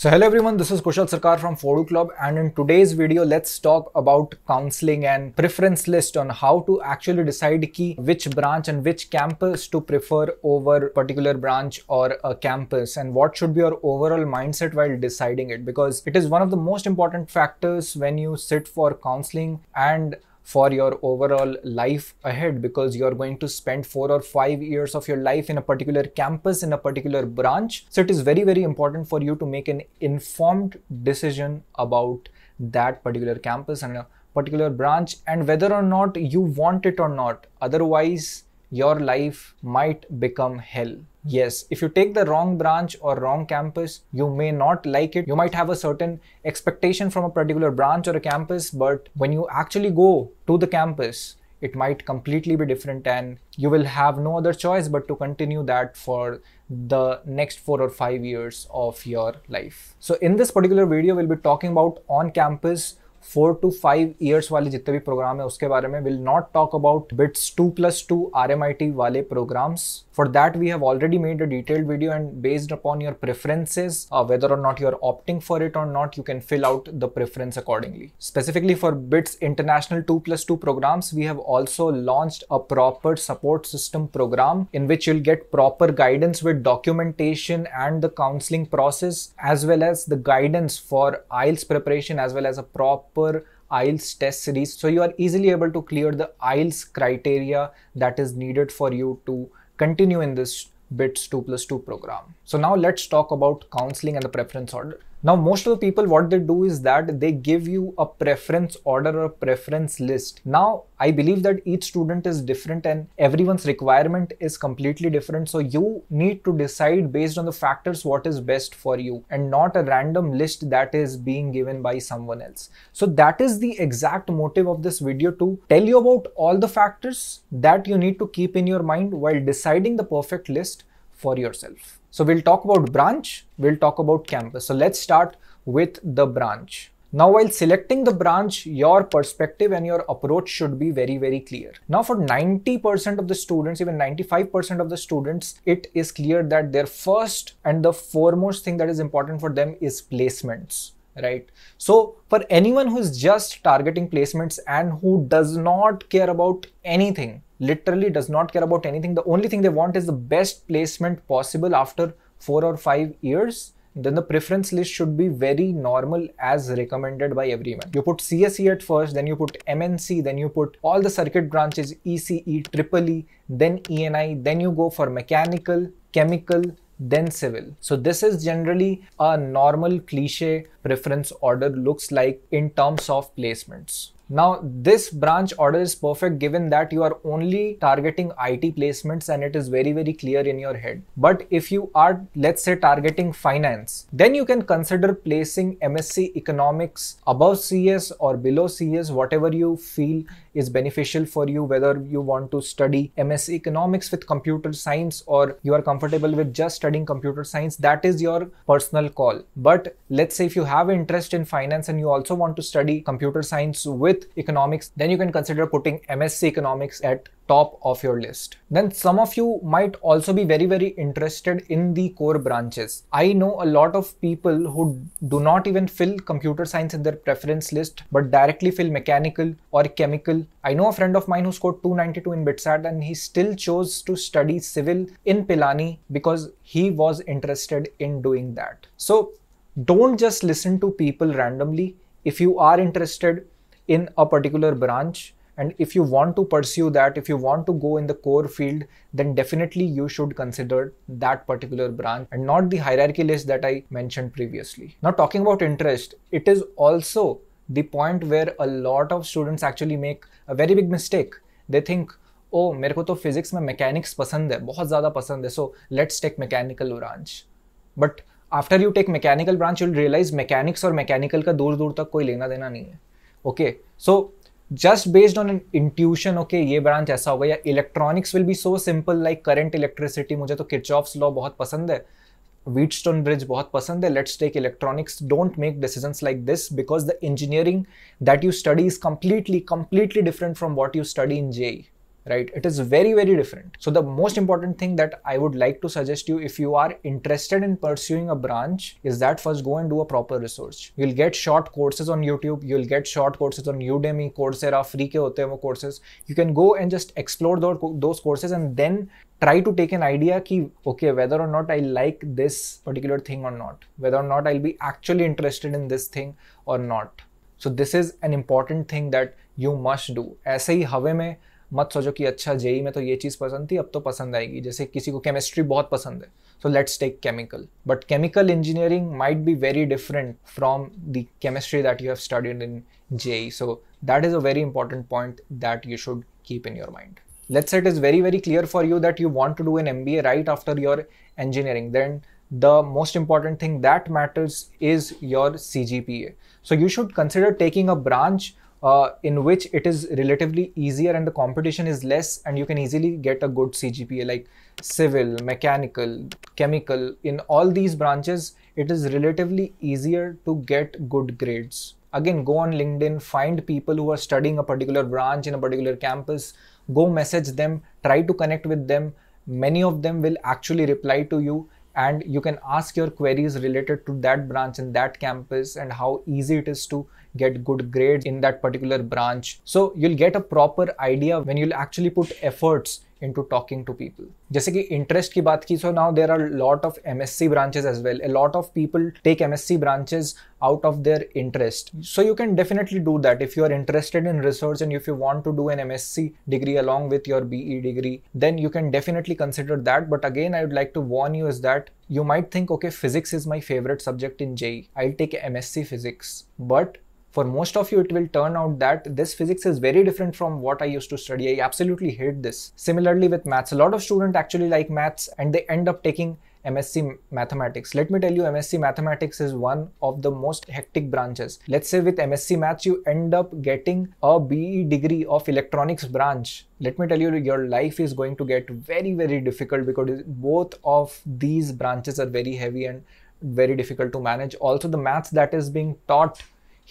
So hello everyone, this is Kushal Sarkar from Phodu Club and in today's video let's talk about counseling and preference list on how to actually decide key which branch and which campus to prefer over particular branch or a campus and what should be your overall mindset while deciding it because it is one of the most important factors when you sit for counseling and for your overall life ahead because you're going to spend four or five years of your life in a particular campus in a particular branch. So it is very very important for you to make an informed decision about that particular campus and a particular branch and whether or not you want it or not. Otherwise your life might become hell Yes, if you take the wrong branch or wrong campus, you may not like it. You might have a certain expectation from a particular branch or a campus, but when you actually go to the campus, it might completely be different and you will have no other choice but to continue that for the next four or five years of your life. So in this particular video, we'll be talking about on campus four two five years वाले जितने भी programme है, उसके बारे में will not talk about BITS two plus two R M I T वाले programs for that we have already made a detailed video and based upon your preferences whether or not you are opting for it or not you can fill out the preference accordingly specifically for BITS international two plus two programs we have also launch a proper support system program in which you'll get proper guidance with documentation and the counseling process as well as the guidance for IELTS preparation as well as a proper proper IELTS test series. So you are easily able to clear the IELTS criteria that is needed for you to continue in this BITS 2 plus 2 program. So now let's talk about counseling and the preference order. Now, most of the people, what they do is that they give you a preference order or a preference list. Now, I believe that each student is different and everyone's requirement is completely different. So, you need to decide based on the factors what is best for you and not a random list that is being given by someone else. So, that is the exact motive of this video to tell you about all the factors that you need to keep in your mind while deciding the perfect list for yourself. So we'll talk about branch, we'll talk about campus. So let's start with the branch. Now, while selecting the branch, your perspective and your approach should be very, very clear. Now, for 90% of the students, even 95% of the students, it is clear that their first and the foremost thing that is important for them is placements right so for anyone who is just targeting placements and who does not care about anything literally does not care about anything the only thing they want is the best placement possible after 4 or 5 years then the preference list should be very normal as recommended by everyone. You put CSE at first, then you put MNC, then you put all the circuit branches, ECE, Triple E, then ENI, then you go for mechanical, chemical, then civil. So this is generally a normal cliche preference order looks like in terms of placements. Now, this branch order is perfect given that you are only targeting IT placements and it is very, very clear in your head. But if you are, let's say, targeting finance, then you can consider placing MSc Economics above CS or below CS, whatever you feel is beneficial for you, whether you want to study MS Economics with computer science or you are comfortable with just studying computer science, that is your personal call. But let's say if you have interest in finance and you also want to study computer science with economics, then you can consider putting MSc Economics at top of your list. Then some of you might also be very, very interested in the core branches. I know a lot of people who do not even fill computer science in their preference list, but directly fill mechanical or chemical. I know a friend of mine who scored 292 in BITSAT and he still chose to study civil in Pilani because he was interested in doing that. So don't just listen to people randomly. If you are interested, in a particular branch and if you want to pursue that if you want to go in the core field then definitely you should consider that particular branch and not the hierarchy list that i mentioned previously now talking about interest it is also the point where a lot of students actually make a very big mistake they think O oh, मेरे को तो physics में mechanics पसंद है बहुत ज़्यादा पसंद है so let's take mechanical branch but after you take mechanical branch you'll realise mechanics और मैकेनिकल का दूर दूर तक कोई लेना देना नहीं है okay so just based on intuition okay ये ब्रांच ऐसा होगा या electronics will be so simple like current electricity मुझे तो किच ऑफ़ लॉ बहुत पसंद है वीट स्टोन ब्रिज बहुत पसंद है let's take electronics don't make decision like this because the engineering that you study is completely completely different from what you study in JEE right it is very very different so the most important thing that i would like to suggest you if you are interested in pursuing a branch is that first go and do a proper research you'll get short courses on youtube you'll get short courses on udemy coursera free ke hote wo courses you can go and just explore those courses and then try to take an idea ki okay whether or not i like this particular thing or not whether or not i'll be actually interested in this thing or not so this is an important thing that you must do ऐसे ही हवे में मत सोचो कि अच्छा JEE में तो ये चीज़ पसंद थी, अब तो पसंद आएगी। जैसे किसी को केमिस्ट्री बहुत पसंद है। So let's take chemical but chemical engineering might be very different from the chemistry that you have studied in JEE so that is a very important point that you should keep in your mind let's it is very very clear for you that you want to do an M B A right after your engineering then the most important thing that matters is your C G P A so you should consider taking a branch uh, in which it is relatively easier and the competition is less and you can easily get a good CGPA like civil, mechanical, chemical. In all these branches, it is relatively easier to get good grades. Again, go on LinkedIn, find people who are studying a particular branch in a particular campus, go message them, try to connect with them. Many of them will actually reply to you and you can ask your queries related to that branch in that campus and how easy it is to get good grades in that particular branch. So you'll get a proper idea when you'll actually put efforts into talking to people. जैसे कि interest की बात की so now there are lot of MSc branches as well. A lot of people take MSc branches out of their interest. So you can definitely do that if you are interested in research and if you want to do an MSc degree along with your BE degree, then you can definitely consider that. But again, I would like to warn you is that you might think, okay, physics is my favorite subject in JEE. I'll take MSc physics. But for most of you it will turn out that this physics is very different from what I used to study. I absolutely hate this. Similarly with maths, a lot of students actually like maths and they end up taking MSc Mathematics. Let me tell you, MSc Mathematics is one of the most hectic branches. Let's say with MSc Maths, you end up getting a BE degree of Electronics branch. Let me tell you, your life is going to get very, very difficult because both of these branches are very heavy and very difficult to manage. Also, the maths that is being taught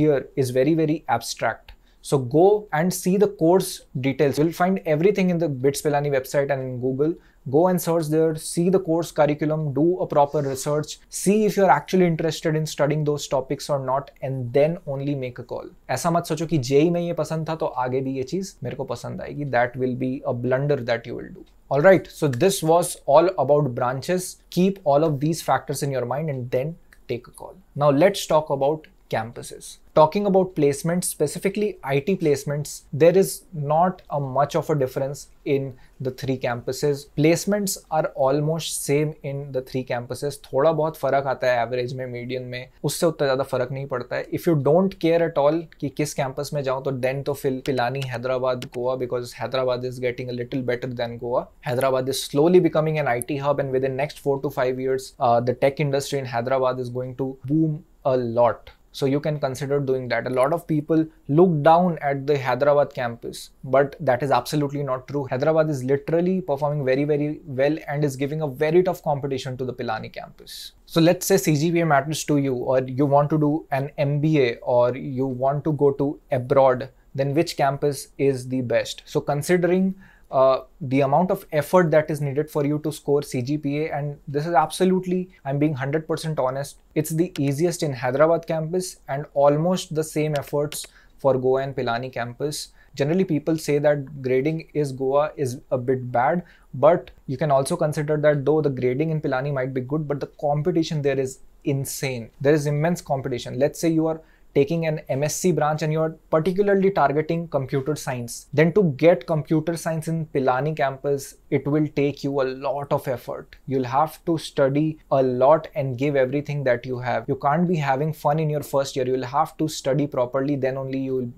here is very, very abstract. So go and see the course details. You'll find everything in the BITS Pilani website and in Google. Go and search there, see the course curriculum, do a proper research, see if you're actually interested in studying those topics or not, and then only make a call. ऐसा मत सोचो कि JEE में ये पसंद था तो आगे भी ये चीज मेरे को पसंद आएगी that will be a blunder that you will do All right, so this was all about branches. Keep all of these factors in your mind and then take a call. Now let's talk about campuses. Talking about placements, specifically IT placements, there is not a much of a difference in the three campuses. Placements are almost same in the three campuses. थोड़ा बहुत फ़र्क आता है average में median में उससे उतना ज़्यादा फ़र्क नहीं पड़ता है if you don't care at all कि किस कैंपस में जाऊँ तो देन तो fill Pilani Hyderabad Goa because Hyderabad is getting a little better than Goa Hyderabad is slowly becoming an IT hub and within next four to five years uh, the tech industry in Hyderabad is going to boom a lot so you can consider doing that. A lot of people look down at the Hyderabad campus, but that is absolutely not true. Hyderabad is literally performing very, very well and is giving a very tough competition to the Pilani campus. So let's say CGPA matters to you, or you want to do an MBA, or you want to go to abroad, then which campus is the best? So considering uh, the amount of effort that is needed for you to score CGPA. And this is absolutely, I'm being 100% honest, it's the easiest in Hyderabad campus and almost the same efforts for Goa and Pilani campus. Generally, people say that grading is Goa is a bit bad, but you can also consider that though the grading in Pilani might be good, but the competition there is insane. There is immense competition. Let's say you are taking an MSc branch and you're particularly targeting computer science, then to get computer science in Pilani campus, it will take you a lot of effort. You'll have to study a lot and give everything that you have. You can't be having fun in your first year. You'll have to study properly, then only you'll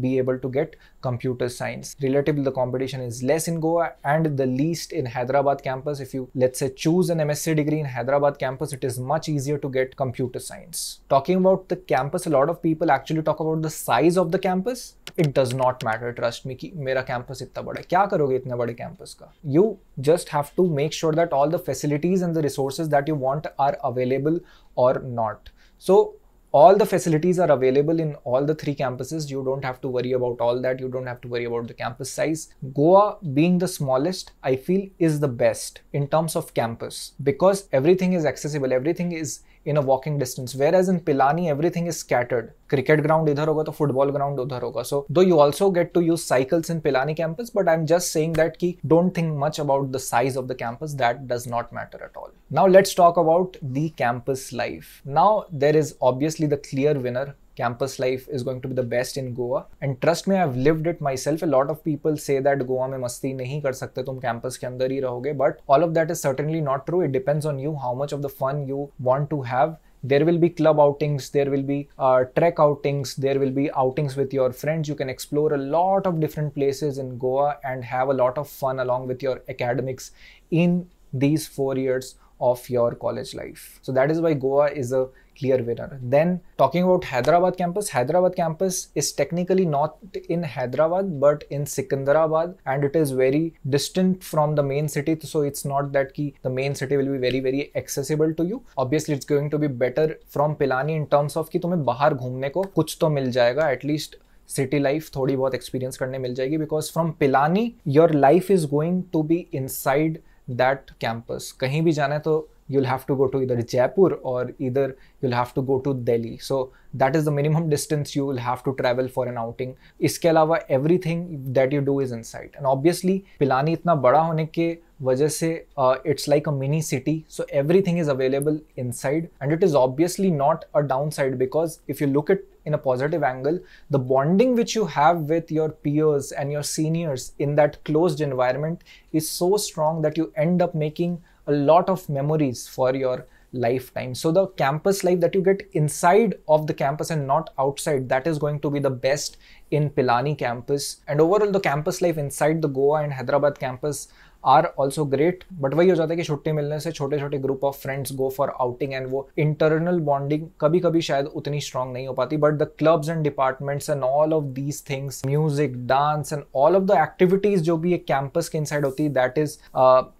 be able to get computer science. Relatively, the competition is less in Goa and the least in Hyderabad campus. If you, let's say, choose an MSc degree in Hyderabad campus, it is much easier to get computer science. Talking about the campus, a lot of people actually talk about the size of the campus. It does not matter, trust me, कि मेरा campus इतना बड़ा है क्या करोगे इतने बड़े campus का You just have to make sure that all the facilities and the resources that you want are available or not. So all the facilities are available in all the three campuses. You don't have to worry about all that. You don't have to worry about the campus size. Goa being the smallest i feel is the best in terms of campus because everything is accessible. Everything is in a walking distance. Whereas in pilani everything is scattered cricket ground इधर होगा तो football ground उधर होगा। So though you also get to use cycles in Pilani campus but I am just saying that की don't think much about the size of the campus that does not matter at all now let's talk about the campus life now there is obviously the clear winner campus life is going to be the best in Goa. And trust me, I've lived it myself. A lot of people say that Goa में मस्ती नहीं कर सकते तुम campus के अंदर ही रहोगे but all of that is certainly not true it depends on you how much of the fun you want to have there will be club outings there will be uh, trek outings there will be outings with your friends. You can explore a lot of different places in goa and have a lot of fun along with your academics in these four years of your college life. So that is why goa is a clear winner. Then talking about Hyderabad campus, Hyderabad campus is technically not in Hyderabad but in Secunderabad and it is very distant from the main city. So it's not that key the main city will be very very accessible to you. Obviously it's going to be better from Pilani in terms of कि तुम्हें बाहर घूमने को कुछ तो मिल जाएगा least city life थोड़ी बहुत एक्सपीरियंस करने मिल जाएगी because from Pilani your life is going to be inside that campus कहीं भी जाना है तो you'll have to go to either Jaipur or either you'll have to go to Delhi. So that is the minimum distance you will have to travel for an outing. इसके अलावा everything that you do is inside. And obviously Pilani इतना बड़ा होने के वजह से it's like a mini city. So everything is available inside. And it is obviously not a downside because if you look at in a positive angle, the bonding which you have with your peers and your seniors in that closed environment is so strong that you end up making a lot of memories for your lifetime. So the campus life that you get inside of the campus and not outside, that is going to be the best in Pilani campus. And overall the campus life inside the Goa and Hyderabad campus are also great but वही हो जाता है कि छुट्टी मिलने से छोटे छोटे group of friends go for outing and वो इंटरनल बॉन्डिंग कभी कभी शायद उतनी स्ट्रांग नहीं हो पाती but the clubs and departments and all of these things music dance and all of the activities जो भी एक कैंपस के इनसाइड होती है that is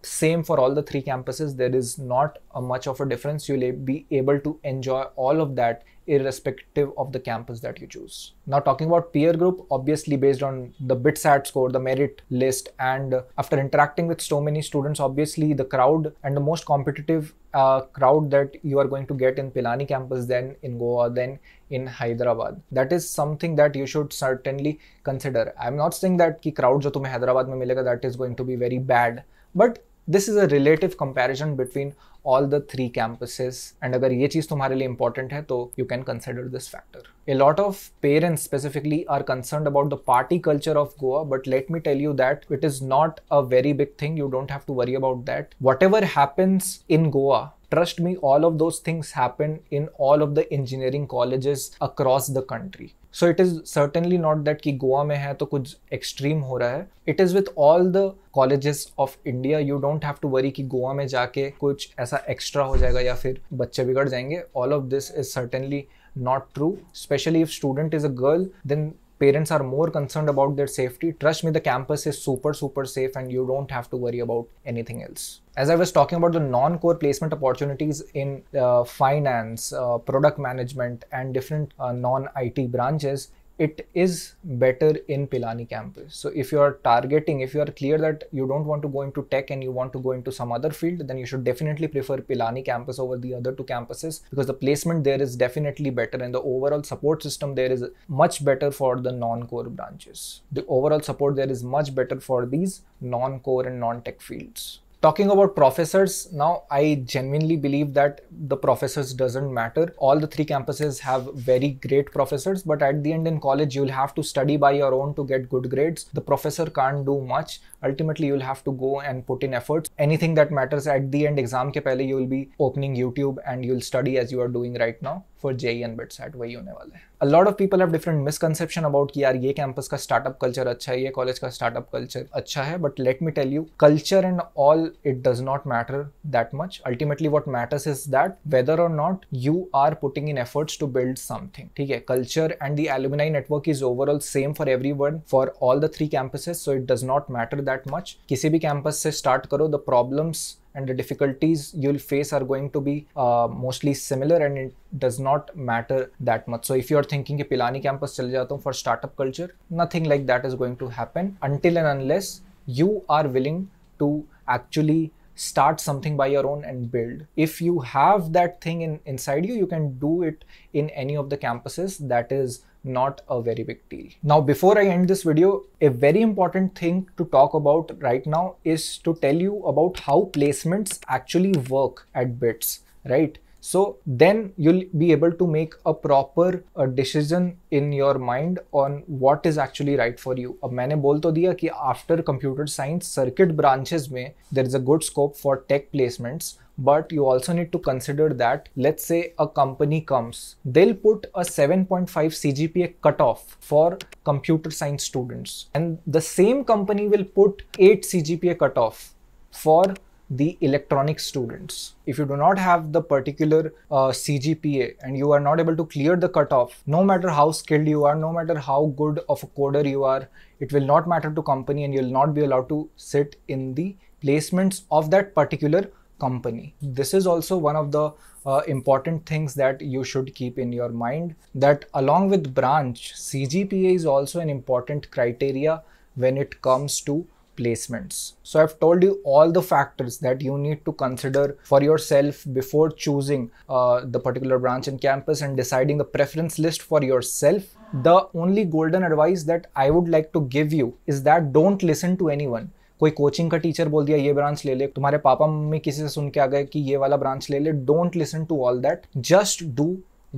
same for all the three campuses there is not much of a difference you be able to enjoy all of that irrespective of the campus that you choose. Now talking about peer group, obviously based on the BITSAT score, the merit list, and after interacting with so many students, obviously the crowd and the most competitive uh, crowd that you are going to get in Pilani campus, then in Goa, then in Hyderabad. That is something that you should certainly consider. I'm not saying that the crowd jo tumhe Hyderabad mein milega, that is going to be very bad, but this is a relative comparison between all the three campuses and agar ye cheez tumhare liye important hai to you can consider this factor. A lot of parents specifically are concerned about the party culture of goa but let me tell you that it is not a very big thing. You don't have to worry about that. Whatever happens in goa trust me all of those things happen in all of the engineering colleges across the country so it is certainly not that कि गोवा में है तो कुछ extreme हो रहा है। It is with all the colleges of India you don't have to worry कि गोवा में जाके कुछ ऐसा एक्स्ट्रा हो जाएगा या फिर बच्चे बिगड़ जाएँगे। All of this is certainly not true specially if student is a girl then parents are more concerned about their safety trust me the campus is super super safe and you don't have to worry about anything else. As i was talking about the non-core placement opportunities in uh, finance uh, product management and different uh, non-it branches it is better in Pilani campus. So if you are targeting, if you are clear that you don't want to go into tech and you want to go into some other field, then you should definitely prefer Pilani campus over the other two campuses because the placement there is definitely better and the overall support system there is much better for the non-core branches. The overall support there is much better for these non-core and non-tech fields talking about professors now i genuinely believe that the professors doesn't matter. All the three campuses have very great professors but at the end in college you'll have to study by your own to get good grades. The professor can't do much. Ultimately you'll have to go and put in efforts. Anything that matters at the end exam ke pehle you will be opening youtube and you'll study as you are doing right now for J and BITSAT वही होने वाला है। A lot of people have different misconception about कि यार ये campus का startup culture अच्छा है, ये कॉलेज का स्टार्टअप कल्चर अच्छा है but let me tell you culture and all it does not matter that much ultimately what matters is that whether or not you are putting in efforts to build something ठीक है? Culture and the alumni network is overall same for every one for all the three campuses so it does not matter that much किसी भी campus से start करो the problems and the difficulties you'll face are going to be uh, mostly similar and it does not matter that much. So if you're thinking कि Pilani campus चले जाता हूँ for startup culture, nothing like that is going to happen until and unless you are willing to actually start something by your own and build if you have that thing in inside you you can do it in any of the campuses that is not a very big deal. Now, before I end this video, a very important thing to talk about right now is to tell you about how placements actually work at BITS, right? So then you'll be able to make a proper uh, decision in your mind on what is actually right for you. अब मैंने बोल तो दिया कि after computer science circuit branches में there is a good scope for tech placements but you also need to consider that let's say a company comes they'll put a 7.5 cgpa cutoff for computer science students and the same company will put 8 cgpa cutoff for the electronic students. If you do not have the particular uh, CGPA and you are not able to clear the cutoff, no matter how skilled you are, no matter how good of a coder you are, it will not matter to company and you'll not be allowed to sit in the placements of that particular company. This is also one of the uh, important things that you should keep in your mind that along with branch, CGPA is also an important criteria when it comes to placements. So I've told you all the factors that you need to consider for yourself before choosing uh, the particular branch in campus and deciding the preference list for yourself. The only golden advice that I would like to give you is that don't listen to anyone. कोई coaching का teacher बोल दिया ये branch ले ले तुम्हारे papa mummy किसी से सुन के आ गए कि ये वाला ब्रांच ले ले don't listen to all that just do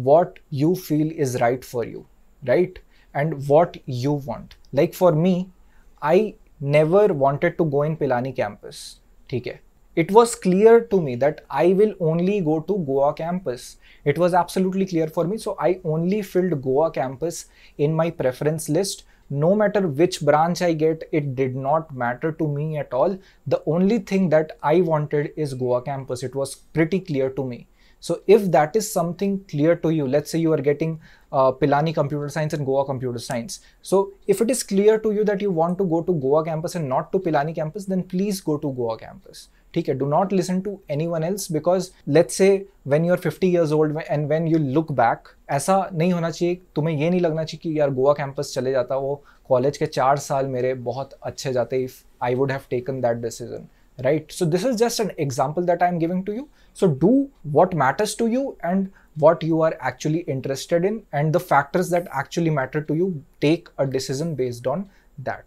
what you feel is right for you right and what you want like for me I never wanted to go in Pilani campus. Okay. It was clear to me that I will only go to Goa campus. It was absolutely clear for me. So I only filled Goa campus in my preference list. No matter which branch I get, it did not matter to me at all. The only thing that I wanted is Goa campus. It was pretty clear to me. So if that is something clear to you, let's say you are getting uh, Pilani computer science and Goa computer science. So if it is clear to you that you want to go to Goa campus and not to Pilani campus, then please go to Goa campus. ठीक है do not listen to any one else because let's say when you are fifty years old and when you look back ऐसा नहीं होना चाहिए तुम्हें ये नहीं लगना चाहिए कि यार गोवा कैंपस चले जाता वो कॉलेज के चार साल मेरे बहुत अच्छे जाते if I would have taken that decision right so this is just an example that i'm giving to you so do what matters to you and what you are actually interested in and the factors that actually matter to you take a decision based on that